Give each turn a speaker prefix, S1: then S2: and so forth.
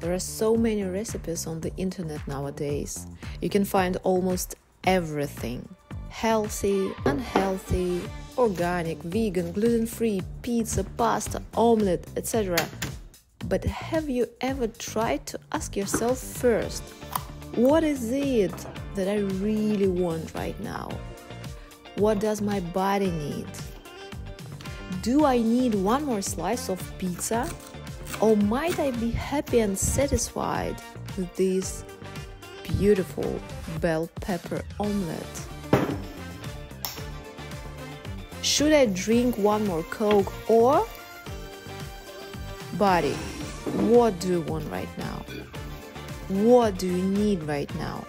S1: There are so many recipes on the internet nowadays. You can find almost everything healthy, unhealthy, organic, vegan, gluten free, pizza, pasta, omelette, etc. But have you ever tried to ask yourself first, what is it that I really want right now? What does my body need? Do I need one more slice of pizza? Or might I be happy and satisfied with this beautiful bell pepper omelette? Should I drink one more Coke or Buddy, What do you want right now? What do you need right now?